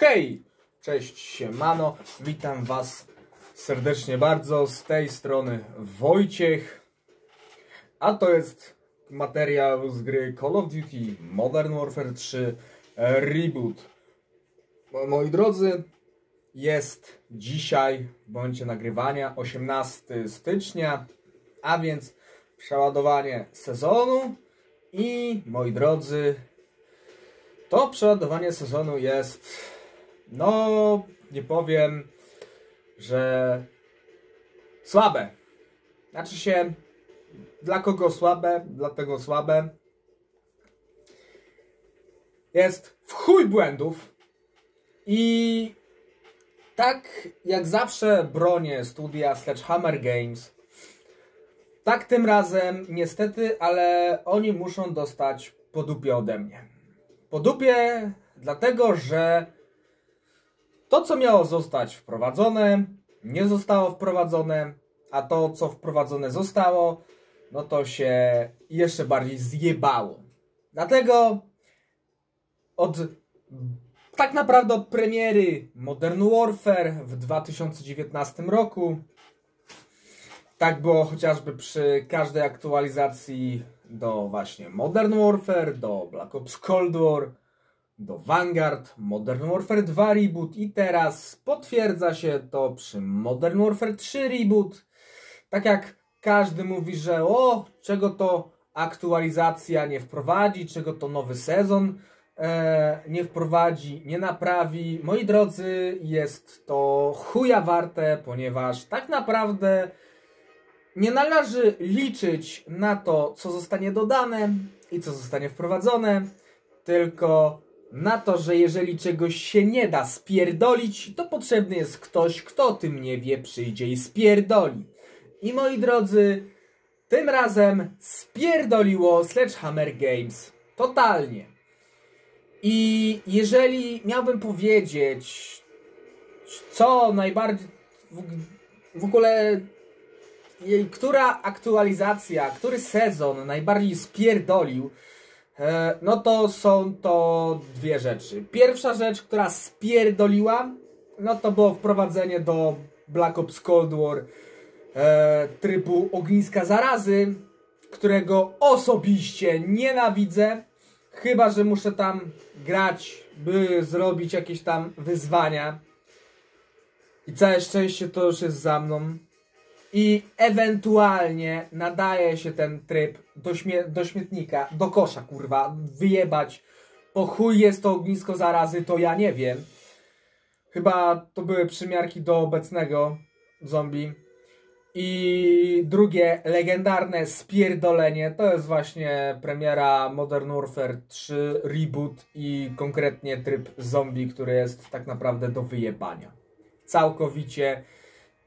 Hej! Cześć, siemano. Witam Was serdecznie bardzo. Z tej strony Wojciech. A to jest materiał z gry Call of Duty Modern Warfare 3 Reboot. Moi drodzy, jest dzisiaj, w nagrywania, 18 stycznia, a więc przeładowanie sezonu i moi drodzy, to przeładowanie sezonu jest, no nie powiem, że słabe. Znaczy się, dla kogo słabe, dlatego słabe. Jest w chuj błędów i tak jak zawsze bronię studia Sledgehammer Games, tak tym razem niestety, ale oni muszą dostać po dupie ode mnie. Po dupie dlatego, że to co miało zostać wprowadzone, nie zostało wprowadzone, a to co wprowadzone zostało, no to się jeszcze bardziej zjebało. Dlatego od tak naprawdę od premiery Modern Warfare w 2019 roku. Tak było chociażby przy każdej aktualizacji do właśnie Modern Warfare, do Black Ops Cold War, do Vanguard, Modern Warfare 2 Reboot i teraz potwierdza się to przy Modern Warfare 3 Reboot. Tak jak każdy mówi, że o, czego to aktualizacja nie wprowadzi, czego to nowy sezon e, nie wprowadzi, nie naprawi. Moi drodzy, jest to chuja warte, ponieważ tak naprawdę nie należy liczyć na to, co zostanie dodane i co zostanie wprowadzone, tylko na to, że jeżeli czegoś się nie da spierdolić, to potrzebny jest ktoś, kto o tym nie wie, przyjdzie i spierdoli. I moi drodzy, tym razem spierdoliło Sledgehammer Games totalnie. I jeżeli miałbym powiedzieć, co najbardziej w, ogóle, która aktualizacja, który sezon najbardziej spierdolił, no to są to dwie rzeczy. Pierwsza rzecz, która spierdoliła, no to było wprowadzenie do Black Ops Cold War e, trybu ogniska zarazy, którego osobiście nienawidzę. Chyba, że muszę tam grać, by zrobić jakieś tam wyzwania. I całe szczęście to już jest za mną. I ewentualnie nadaje się ten tryb do, śmie do śmietnika, do kosza, kurwa, wyjebać. Po chuj jest to ognisko zarazy, to ja nie wiem. Chyba to były przymiarki do obecnego zombie. I drugie legendarne spierdolenie to jest właśnie premiera Modern Warfare 3 Reboot i konkretnie tryb zombie, który jest tak naprawdę do wyjebania. Całkowicie.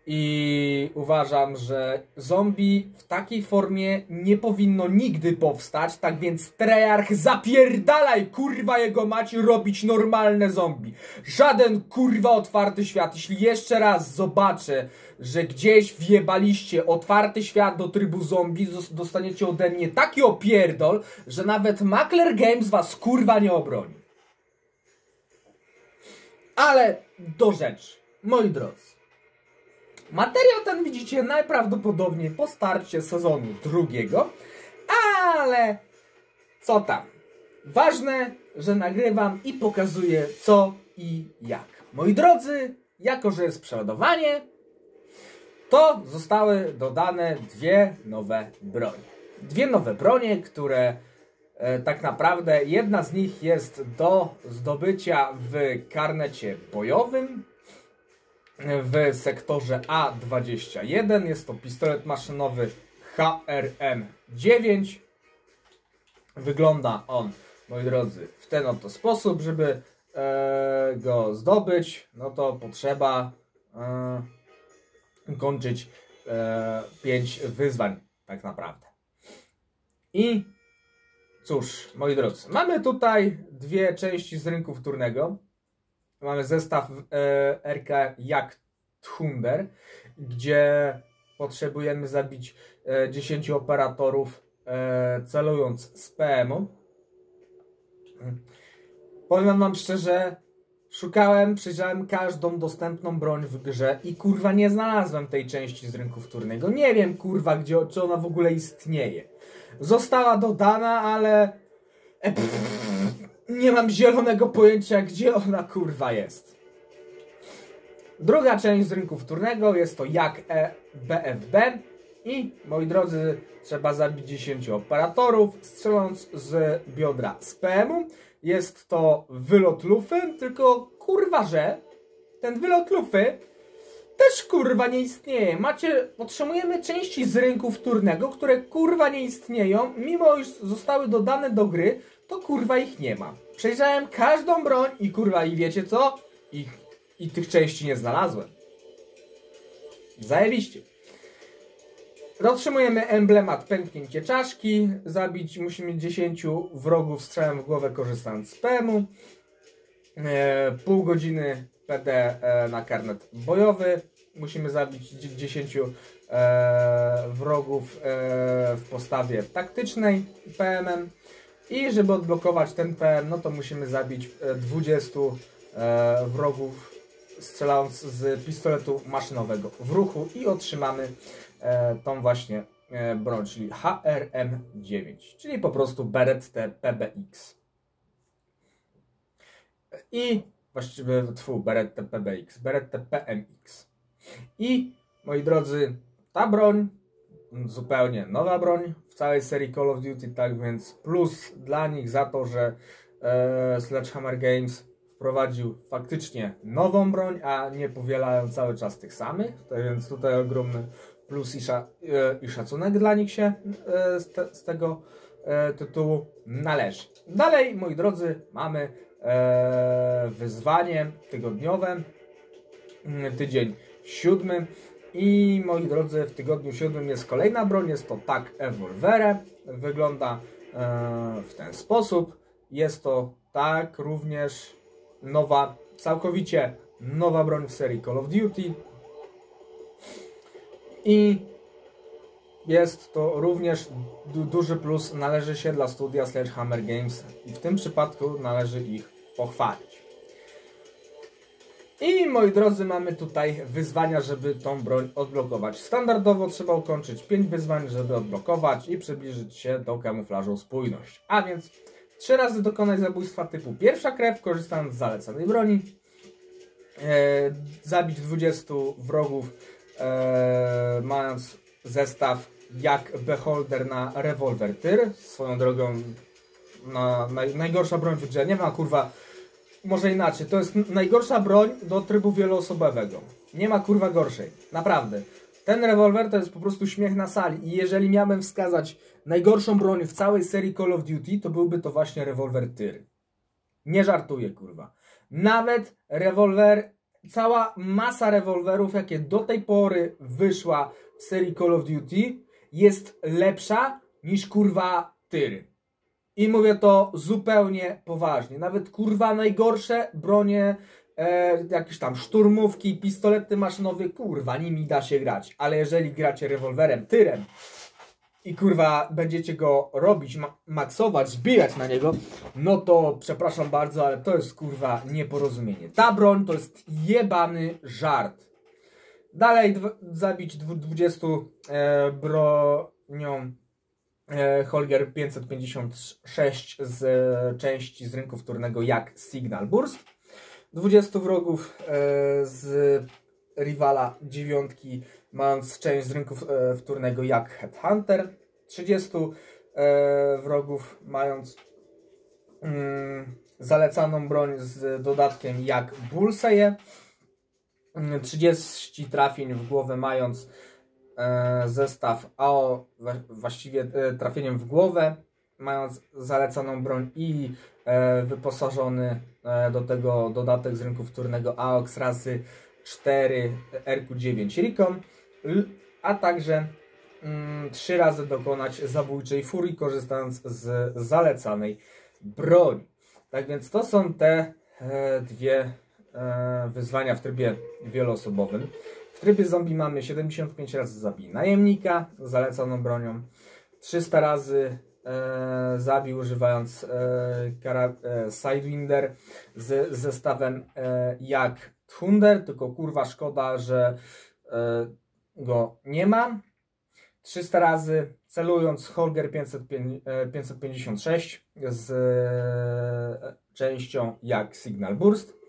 I uważam, że zombie w takiej formie nie powinno nigdy powstać, tak więc Treyarch zapierdalaj kurwa jego mać robić normalne zombie. Żaden kurwa otwarty świat. Jeśli jeszcze raz zobaczę, że gdzieś wjebaliście otwarty świat do trybu zombie, dostaniecie ode mnie taki opierdol, że nawet Makler Games was kurwa nie obroni. Ale do rzeczy, moi drodzy. Materiał ten widzicie najprawdopodobniej po starcie sezonu drugiego, ale co tam. Ważne, że nagrywam i pokazuję co i jak. Moi drodzy, jako że jest przeładowanie, to zostały dodane dwie nowe bronie. Dwie nowe bronie, które e, tak naprawdę jedna z nich jest do zdobycia w karnecie bojowym, w sektorze A21. Jest to pistolet maszynowy HRM9. Wygląda on, moi drodzy, w ten oto sposób, żeby e, go zdobyć, no to potrzeba e, kończyć e, 5 wyzwań, tak naprawdę. I cóż, moi drodzy, mamy tutaj dwie części z rynku wtórnego mamy zestaw e, RK jak Thunder, gdzie potrzebujemy zabić e, 10 operatorów e, celując z PM-u. Powiem wam szczerze, Szukałem, przejrzałem każdą dostępną broń w grze i kurwa nie znalazłem tej części z rynku wtórnego. Nie wiem kurwa, gdzie, czy ona w ogóle istnieje. Została dodana, ale e, pff, nie mam zielonego pojęcia, gdzie ona kurwa jest. Druga część z rynku wtórnego jest to jak e BFB i moi drodzy, trzeba zabić 10 operatorów, strzelając z biodra z PM-u. Jest to wylot lufy, tylko kurwa, że ten wylot lufy też kurwa nie istnieje. Macie, otrzymujemy części z rynku wtórnego, które kurwa nie istnieją, mimo iż zostały dodane do gry, to kurwa ich nie ma. Przejrzałem każdą broń i kurwa i wiecie co? Ich, I tych części nie znalazłem. Zajebiście. Otrzymujemy emblemat pęknięcie czaszki. Zabić musimy 10 wrogów strzałem w głowę korzystając z PM-u. E, pół godziny PD e, na karnet bojowy. Musimy zabić 10 e, wrogów e, w postawie taktycznej PM-em. I żeby odblokować ten PM, no to musimy zabić 20 e, wrogów strzelając z pistoletu maszynowego w ruchu i otrzymamy e, tą właśnie e, broń, czyli HRM9, czyli po prostu Beretta PBX. I właściwie, tfu, Beretta PBX, Beretta PMX. I moi drodzy, ta broń, zupełnie nowa broń całej serii Call of Duty, tak więc plus dla nich za to, że e, Sledgehammer Games wprowadził faktycznie nową broń, a nie powielają cały czas tych samych. Tak więc tutaj ogromny plus i, sza, e, i szacunek dla nich się e, z, te, z tego e, tytułu należy. Dalej, moi drodzy, mamy wyzwanie tygodniowe, mm, tydzień siódmy. I moi drodzy, w tygodniu siódmym jest kolejna broń, jest to tak Evolvere. Wygląda w ten sposób. Jest to tak również nowa, całkowicie nowa broń w serii Call of Duty. I jest to również du duży plus, należy się dla studia Sledgehammer Games i w tym przypadku należy ich pochwalić. I moi drodzy, mamy tutaj wyzwania, żeby tą broń odblokować. Standardowo trzeba ukończyć 5 wyzwań, żeby odblokować i przybliżyć się do kamuflażu spójność. A więc Trzy razy dokonać zabójstwa typu pierwsza krew, korzystając z zalecanej broni. E, zabić 20 wrogów, e, mając zestaw jak Beholder na rewolwer tyr. Swoją drogą na, naj, najgorsza broń w grze. Nie ma kurwa, może inaczej. To jest najgorsza broń do trybu wieloosobowego. Nie ma kurwa gorszej. Naprawdę. Ten rewolwer to jest po prostu śmiech na sali i jeżeli miałbym wskazać najgorszą broń w całej serii Call of Duty, to byłby to właśnie rewolwer Tyr. Nie żartuję, kurwa. Nawet rewolwer, cała masa rewolwerów, jakie do tej pory wyszła w serii Call of Duty, jest lepsza niż kurwa Tyr. I mówię to zupełnie poważnie. Nawet kurwa najgorsze bronie e, jakieś tam szturmówki, pistolety maszynowe, kurwa, nimi da się grać. Ale jeżeli gracie rewolwerem, tyrem i kurwa będziecie go robić, ma maksować, zbijać na niego, no to przepraszam bardzo, ale to jest kurwa nieporozumienie. Ta broń to jest jebany żart. Dalej zabić 20 e, bronią Holger 556 z e, części z rynku wtórnego jak Signal Burst. 20 wrogów e, z rywala dziewiątki, mając część z rynku e, wtórnego jak Headhunter. 30 e, wrogów, mając mm, zalecaną broń z dodatkiem jak Bullseye. 30 mm, trafień w głowę, mając zestaw AO, właściwie trafieniem w głowę, mając zalecaną broń i E, wyposażony e, do tego dodatek z rynku wtórnego AOX razy 4 RQ9 Recon, a także mm, 3 razy dokonać zabójczej furii korzystając z zalecanej broni. Tak więc to są te e, dwie wyzwania w trybie wieloosobowym. Trybie zombie mamy 75 razy zabij najemnika z zalecaną bronią, 300 razy e, zabił używając e, e, Sidewinder z zestawem e, jak Thunder, tylko kurwa szkoda, że e, go nie ma. 300 razy celując Holger 505, e, 556 z e, częścią jak Signal Burst.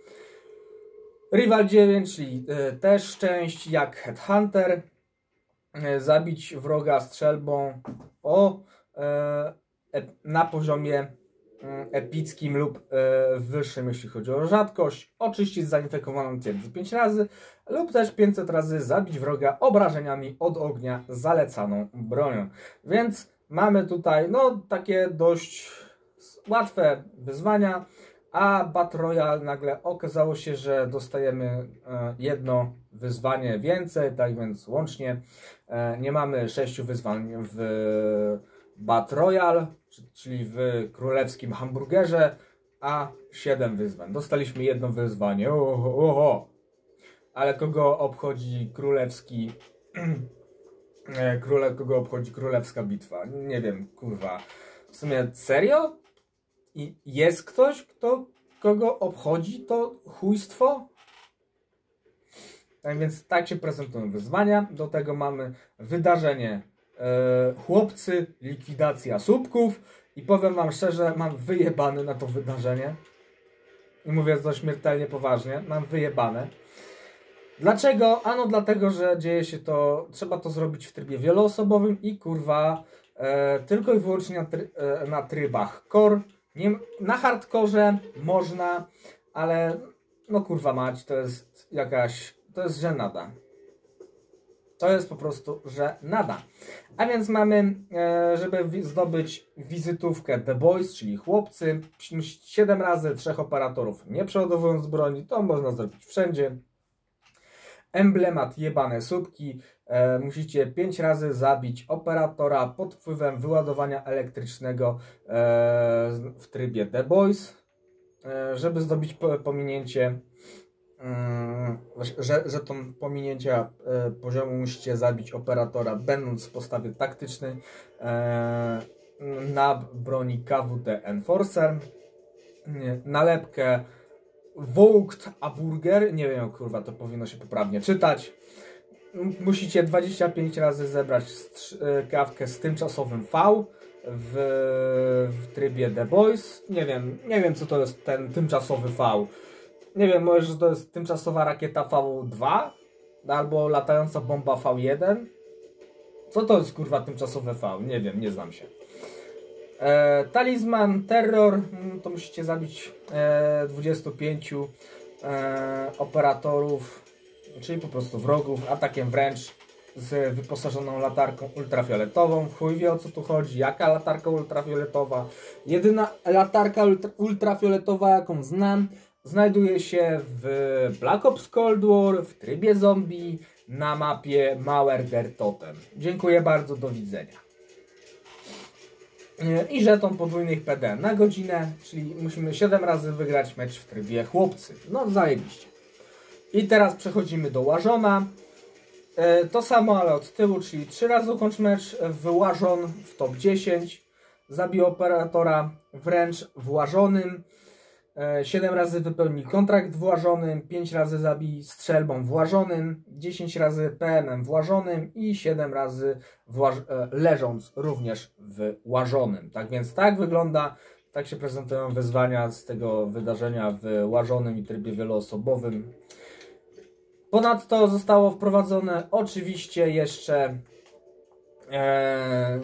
Rival 9, czyli e, też część jak Headhunter. E, zabić wroga strzelbą o, e, na poziomie mm, epickim lub wyższym, jeśli chodzi o rzadkość. Oczyścić zainfekowaną twierdzę 5 razy lub też 500 razy zabić wroga obrażeniami od ognia zalecaną bronią. Więc mamy tutaj no takie dość łatwe wyzwania, a Battle Royale nagle okazało się, że dostajemy e, jedno wyzwanie więcej, tak więc łącznie e, nie mamy sześciu wyzwań w Battle Royale, czy- czyli w królewskim hamburgerze, a siedem wyzwań. Dostaliśmy jedno wyzwanie. Oho, oho. Ale kogo obchodzi królewski e, króle, kogo obchodzi królewska bitwa? Nie wiem, kurwa. W sumie serio? I jest ktoś, kto kogo obchodzi to chujstwo? Tak więc tak się prezentują wyzwania. Do tego mamy wydarzenie e, chłopcy, likwidacja słupków i powiem wam szczerze, mam wyjebany na to wydarzenie. I mówię to śmiertelnie poważnie, mam wyjebane. Dlaczego? Ano dlatego, że dzieje się to, trzeba to zrobić w trybie wieloosobowym i kurwa e, tylko i wyłącznie na, try, e, na trybach core. Nie, na hardkorze można, ale no kurwa mać, to jest jakaś, to jest żenada. To jest po prostu, że nada. A więc mamy, e, żeby zdobyć wizytówkę The Boys, czyli chłopcy, 7 razy trzech operatorów nie przeładowując broni, to można zrobić wszędzie. Emblemat jebane słupki. E, musicie 5 razy zabić operatora pod wpływem wyładowania elektrycznego e, w trybie The Boys, e, żeby zdobyć po, pominięcie mm, że, że to pominięcia e, poziomu musicie zabić operatora będąc w postawie taktycznej e, na broni KWD Enforcer nalepkę Vogt a Burger nie wiem kurwa to powinno się poprawnie czytać musicie 25 razy zebrać e, kawkę z tymczasowym V w, w trybie The Boys nie wiem, nie wiem co to jest ten tymczasowy V nie wiem, może że to jest tymczasowa rakieta V2 albo latająca bomba V1. Co to jest kurwa tymczasowe V? Nie wiem, nie znam się. E, talizman, terror, mm, to musicie zabić e, 25 e, operatorów, czyli po prostu wrogów, atakiem wręcz z wyposażoną latarką ultrafioletową. Chuj wie o co tu chodzi, jaka latarka ultrafioletowa. Jedyna latarka ultra, ultrafioletowa jaką znam znajduje się w Black Ops Cold War w trybie zombie na mapie Mauerder Totem. Dziękuję bardzo, do widzenia. I żeton podwójnych PD na godzinę, czyli musimy 7 razy wygrać mecz w trybie chłopcy. No zajebiście. I teraz przechodzimy do Łażona. E, To samo, ale od tyłu, czyli 3 razy ukończ mecz w Łażon w top 10. Zabij operatora wręcz włażonym. 7 razy wypełnij kontrakt włażonym, 5 razy zabij strzelbą włażonym, 10 razy PM włażonym i 7 razy e, leżąc również w łażonym. Tak więc tak wygląda, tak się prezentują wyzwania z tego wydarzenia w łażonym i trybie wieloosobowym. Ponadto zostało wprowadzone oczywiście jeszcze e,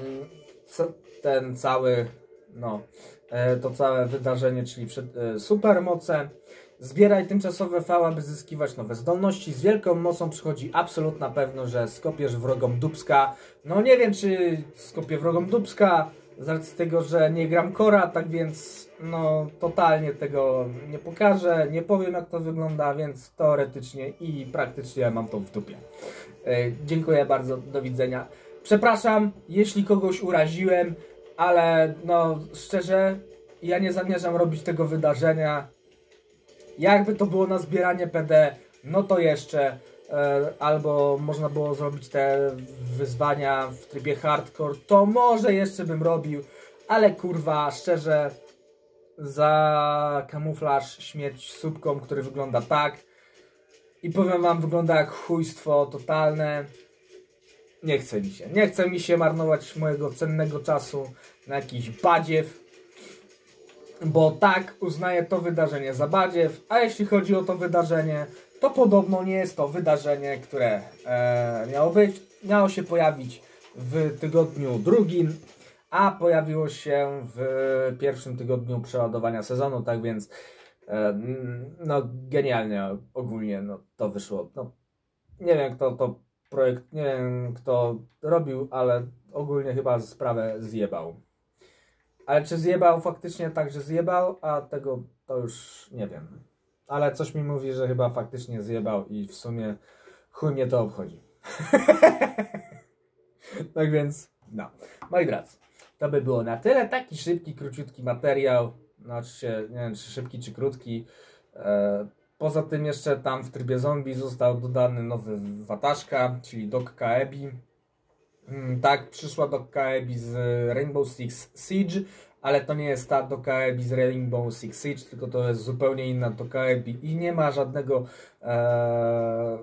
ten cały no, e, to całe wydarzenie, czyli e, supermoce. Zbieraj tymczasowe V, aby zyskiwać nowe zdolności. Z wielką mocą przychodzi absolutna pewność, że skopiesz wrogom dubska. No nie wiem, czy skopię wrogom dubska, z racji tego, że nie gram Kora, tak więc no totalnie tego nie pokażę, nie powiem jak to wygląda, więc teoretycznie i praktycznie mam to w dupie. E, dziękuję bardzo, do widzenia. Przepraszam, jeśli kogoś uraziłem, ale no szczerze, ja nie zamierzam robić tego wydarzenia. Jakby to było na zbieranie PD, no to jeszcze e, albo można było zrobić te wyzwania w trybie hardcore, to może jeszcze bym robił, ale kurwa, szczerze, za kamuflaż śmierć subką, który wygląda tak i powiem wam, wygląda jak chujstwo totalne. Nie chce mi się. Nie chce mi się marnować mojego cennego czasu na jakiś badziew. Bo tak uznaję to wydarzenie za badziew, a jeśli chodzi o to wydarzenie, to podobno nie jest to wydarzenie, które e, miało być, miało się pojawić w tygodniu drugim, a pojawiło się w pierwszym tygodniu przeładowania sezonu, tak więc e, no genialnie ogólnie no, to wyszło. No, nie wiem kto to projekt, nie wiem kto robił, ale ogólnie chyba sprawę zjebał. Ale czy zjebał faktycznie tak, że zjebał, a tego to już nie wiem. Ale coś mi mówi, że chyba faktycznie zjebał i w sumie chuj mnie to obchodzi. tak więc, no. Moi drodzy, to by było na tyle. Taki szybki, króciutki materiał. No oczywiście, nie wiem czy szybki, czy krótki. E, poza tym jeszcze tam w trybie zombie został dodany nowy wataszka, czyli Doc Kaebi. Mm, tak, przyszła Doc Kaebi z Rainbow Six Siege, ale to nie jest ta Doc Kaebi z Rainbow Six Siege, tylko to jest zupełnie inna Doc Kaebi i nie ma żadnego e,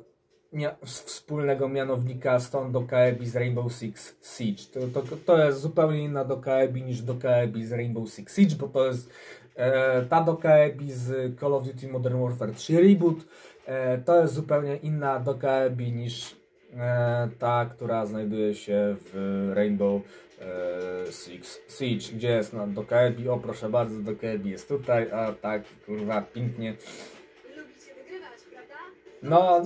wspólnego mianownika z tą Dokaebi z Rainbow Six Siege. To, to, to jest zupełnie inna Dokaebi niż Dokaebi z Rainbow Six Siege, bo to jest e, ta Dokaebi z Call of Duty Modern Warfare 3 Reboot. E, to jest zupełnie inna Dokaebi niż e, ta, która znajduje się w Rainbow e, Six Siege. Gdzie jest na Dokaebi? O proszę bardzo, Dokaebi jest tutaj, a tak kurwa pięknie. Lubicie wygrywać, prawda? No,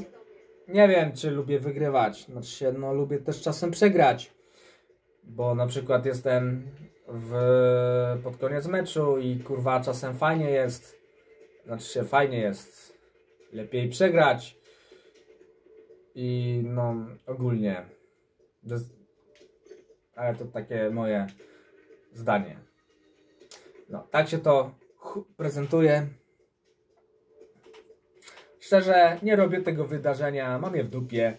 nie wiem, czy lubię wygrywać. Znaczy się, no lubię też czasem przegrać. Bo na przykład jestem w, pod koniec meczu i kurwa czasem fajnie jest. Znaczy się, fajnie jest. Lepiej przegrać. I no, ogólnie. Ale to takie moje zdanie. No, tak się to prezentuje. Szczerze, nie robię tego wydarzenia, mam je w dupie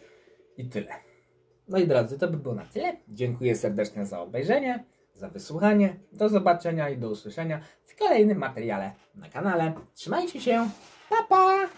i tyle. No i drodzy, to by było na tyle. Dziękuję serdecznie za obejrzenie, za wysłuchanie. Do zobaczenia i do usłyszenia w kolejnym materiale na kanale. Trzymajcie się. Pa pa!